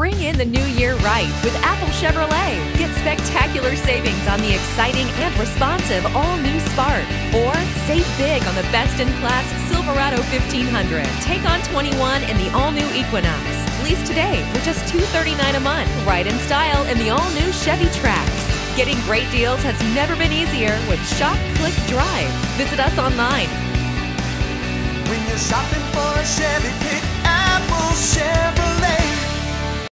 Bring in the new year right with Apple Chevrolet. Get spectacular savings on the exciting and responsive all new Spark. Or save big on the best in class Silverado 1500. Take on 21 in the all new Equinox. Lease today for just $239 a month. Ride in style in the all new Chevy Trax. Getting great deals has never been easier with Shop Click Drive. Visit us online. When you're shopping